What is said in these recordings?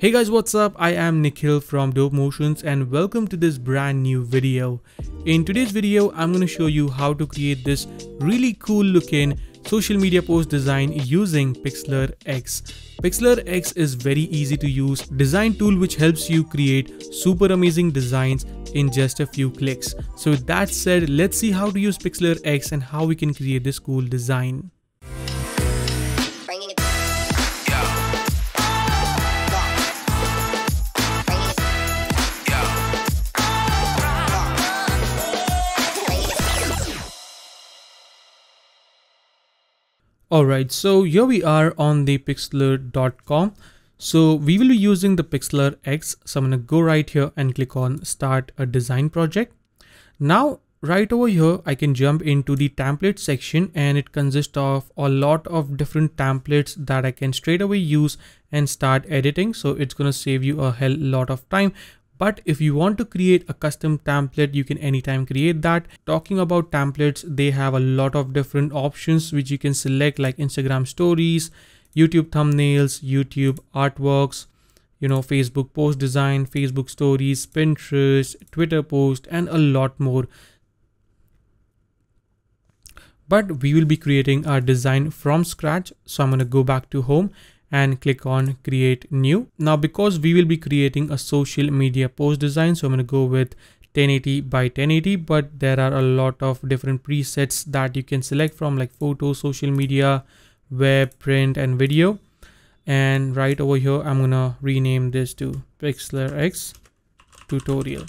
Hey guys, what's up? I am Nikhil from Dope Motions and welcome to this brand new video. In today's video, I'm going to show you how to create this really cool looking social media post design using Pixlr X. Pixlr X is very easy to use design tool which helps you create super amazing designs in just a few clicks. So with that said, let's see how to use Pixlr X and how we can create this cool design. Alright, so here we are on the pixlr.com. So we will be using the Pixlr X. So I'm to go right here and click on start a design project. Now, right over here, I can jump into the template section and it consists of a lot of different templates that I can straight away use and start editing. So it's to save you a hell lot of time. But if you want to create a custom template, you can anytime create that. Talking about templates, they have a lot of different options which you can select like Instagram stories, YouTube thumbnails, YouTube artworks, you know, Facebook post design, Facebook stories, Pinterest, Twitter post, and a lot more. But we will be creating our design from scratch. So I'm going to go back to home and click on create new. Now, because we will be creating a social media post design, so I'm going to go with 1080 by 1080, but there are a lot of different presets that you can select from like photo, social media, web, print, and video. And right over here, I'm going to rename this to Pixlr X tutorial.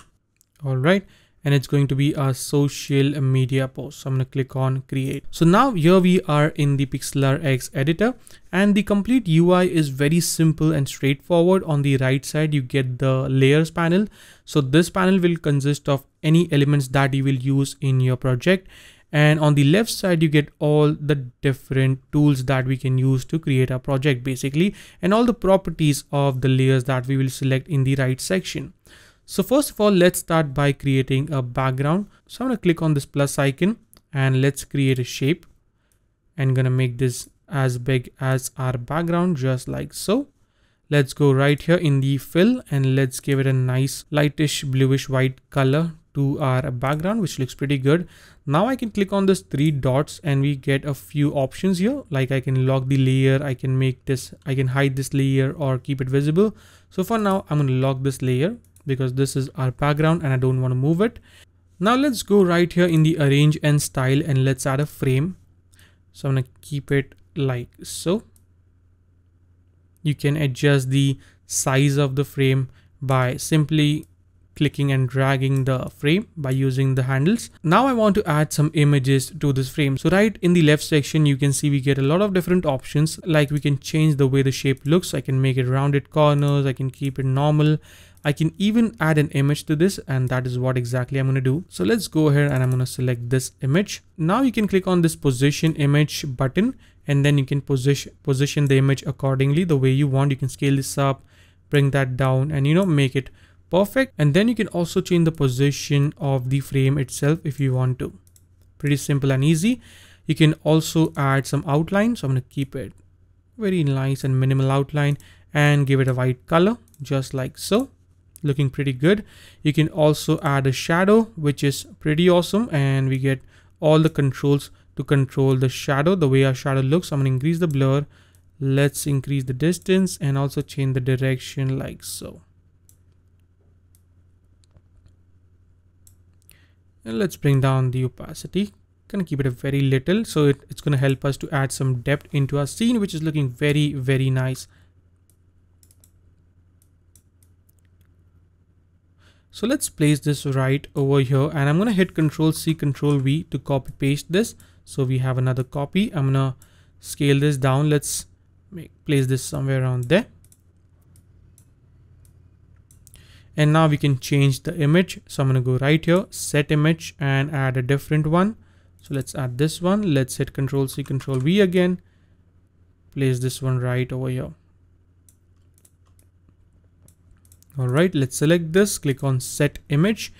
All right and it's going to be a social media post. So I'm going to click on create. So now here we are in the Pixlr X editor and the complete UI is very simple and straightforward. On the right side, you get the layers panel. So this panel will consist of any elements that you will use in your project. And on the left side, you get all the different tools that we can use to create a project basically, and all the properties of the layers that we will select in the right section. So first of all, let's start by creating a background. So I'm gonna click on this plus icon and let's create a shape and gonna make this as big as our background just like so. Let's go right here in the fill and let's give it a nice lightish bluish white color to our background which looks pretty good. Now I can click on this three dots and we get a few options here like I can lock the layer, I can make this, I can hide this layer or keep it visible. So for now I'm gonna lock this layer because this is our background and I don't want to move it. Now let's go right here in the arrange and style and let's add a frame. So I'm going to keep it like so. You can adjust the size of the frame by simply clicking and dragging the frame by using the handles. Now I want to add some images to this frame. So right in the left section, you can see we get a lot of different options. Like we can change the way the shape looks. I can make it rounded corners. I can keep it normal. I can even add an image to this and that is what exactly I'm going to do. So let's go ahead and I'm going to select this image. Now you can click on this position image button and then you can position position the image accordingly the way you want. You can scale this up, bring that down and you know make it perfect. And then you can also change the position of the frame itself if you want to. Pretty simple and easy. You can also add some outline. So I'm going to keep it very nice and minimal outline and give it a white color just like so looking pretty good. You can also add a shadow, which is pretty awesome. And we get all the controls to control the shadow, the way our shadow looks. I'm gonna increase the blur. Let's increase the distance and also change the direction like so. And let's bring down the opacity. Gonna keep it a very little. So it, it's gonna help us to add some depth into our scene, which is looking very, very nice. So let's place this right over here and I'm going to hit control C control V to copy paste this. So we have another copy. I'm going to scale this down. Let's make, place this somewhere around there. And now we can change the image. So I'm going to go right here, set image and add a different one. So let's add this one. Let's hit control C control V again. Place this one right over here. All right let's select this click on set image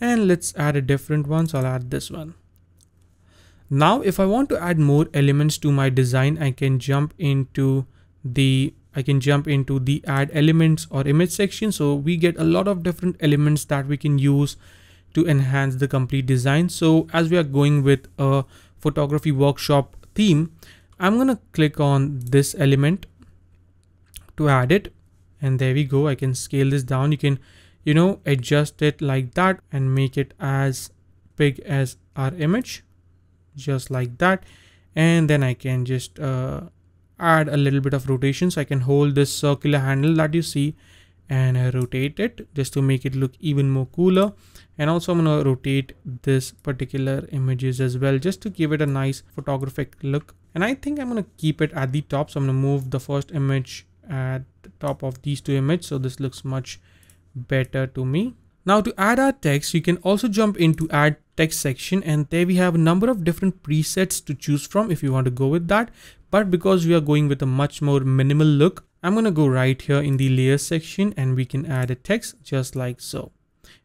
and let's add a different one so i'll add this one now if i want to add more elements to my design i can jump into the I can jump into the add elements or image section. So we get a lot of different elements that we can use to enhance the complete design. So as we are going with a photography workshop theme, I'm going to click on this element to add it. And there we go. I can scale this down. You can, you know, adjust it like that and make it as big as our image, just like that. And then I can just uh, add a little bit of rotation. So I can hold this circular handle that you see and I rotate it just to make it look even more cooler and also I'm to rotate this particular images as well just to give it a nice photographic look and I think I'm to keep it at the top so I'm to move the first image at the top of these two images so this looks much better to me now to add our text you can also jump into add text section and there we have a number of different presets to choose from if you want to go with that but because we are going with a much more minimal look I'm going to go right here in the layer section and we can add a text just like so.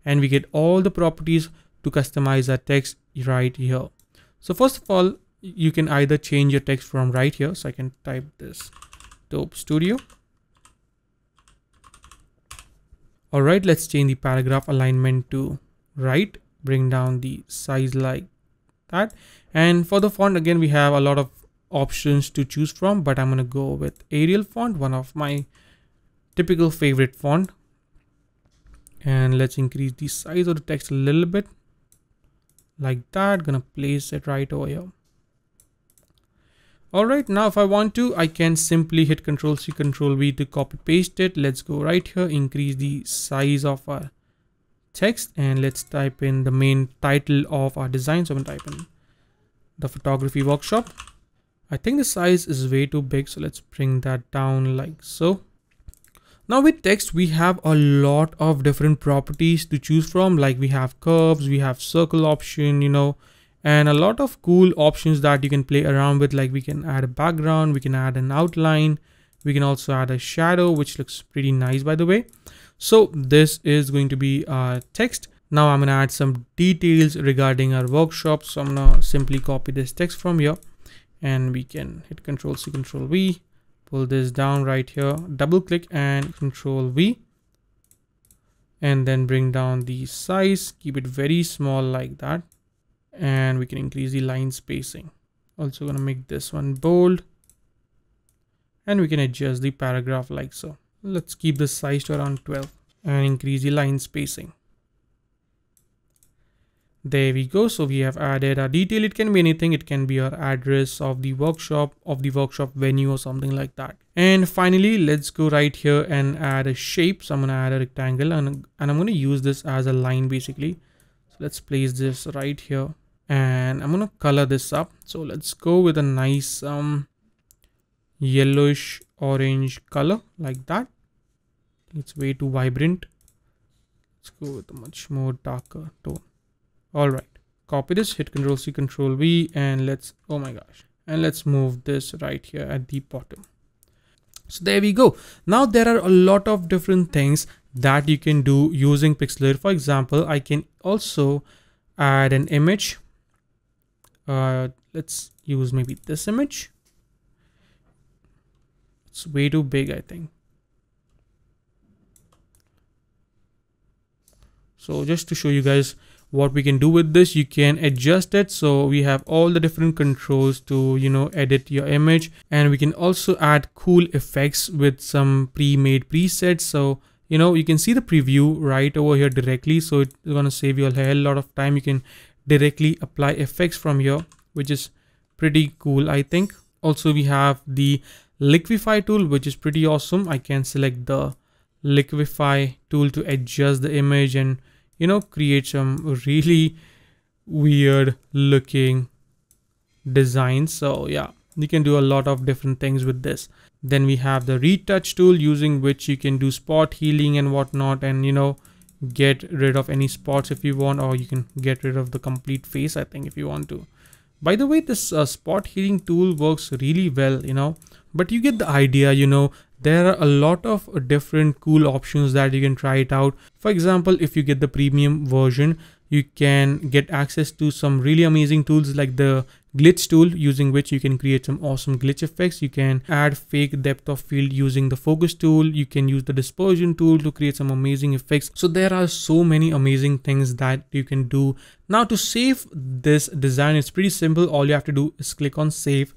And we get all the properties to customize our text right here. So first of all, you can either change your text from right here. So I can type this dope studio. All right, let's change the paragraph alignment to right, bring down the size like that. And for the font, again, we have a lot of options to choose from, but I'm going to go with Arial font, one of my typical favorite font. And let's increase the size of the text a little bit like that. Gonna place it right over here. All right, now if I want to, I can simply hit Control C, Control V to copy paste it. Let's go right here, increase the size of our text and let's type in the main title of our design. So I'm gonna type in the photography workshop I think the size is way too big. So let's bring that down like so. Now with text, we have a lot of different properties to choose from. Like we have curves, we have circle option, you know, and a lot of cool options that you can play around with. Like we can add a background, we can add an outline. We can also add a shadow, which looks pretty nice, by the way. So this is going to be our text. Now I'm going to add some details regarding our workshop. So I'm going to simply copy this text from here and we can hit control C control V pull this down right here double click and control V and then bring down the size keep it very small like that and we can increase the line spacing. Also gonna make this one bold. And we can adjust the paragraph like so. Let's keep the size to around 12 and increase the line spacing. There we go. So we have added a detail. It can be anything. It can be our address of the workshop of the workshop venue or something like that. And finally let's go right here and add a shape. So i'm going to add a rectangle and, and i'm going to use this as a line basically. So let's place this right here and i'm to color this up. So let's go with a nice um yellowish orange color like that. It's way too vibrant. Let's go with a much more darker tone. All right copy this hit control c control v and let's oh my gosh. And let's move this right here at the bottom. So there we go. Now there are a lot of different things that you can do using pixlr. For example i can also add an image uh, let's use maybe this image. It's way too big i think. So just to show you guys what we can do with this you can adjust it. So we have all the different controls to you know edit your image. And we can also add cool effects with some pre-made presets. So you know you can see the preview right over here directly. So it's going to save you a hell lot of time. You can directly apply effects from here which is pretty cool i think. Also we have the liquify tool which is pretty awesome. I can select the liquify tool to adjust the image and you know create some really weird looking designs. So yeah you can do a lot of different things with this. Then we have the retouch tool using which you can do spot healing and whatnot and you know get rid of any spots if you want or you can get rid of the complete face i think if you want to. By the way this uh, spot healing tool works really well you know but you get the idea you know there are a lot of different cool options that you can try it out. For example if you get the premium version you can get access to some really amazing tools like the glitch tool using which you can create some awesome glitch effects. You can add fake depth of field using the focus tool. You can use the dispersion tool to create some amazing effects. So there are so many amazing things that you can do. Now to save this design, it's pretty simple. All you have to do is click on save.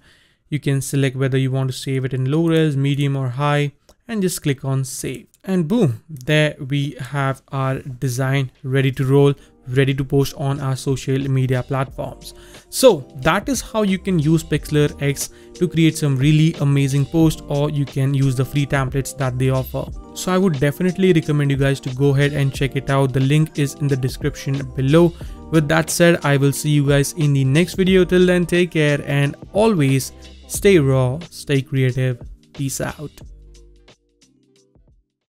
You can select whether you want to save it in low res, medium or high and just click on save and boom there we have our design ready to roll ready to post on our social media platforms. So that is how you can use pixlr x to create some really amazing posts or you can use the free templates that they offer. So i would definitely recommend you guys to go ahead and check it out. The link is in the description below. With that said i will see you guys in the next video. Till then take care and always stay raw stay creative. Peace out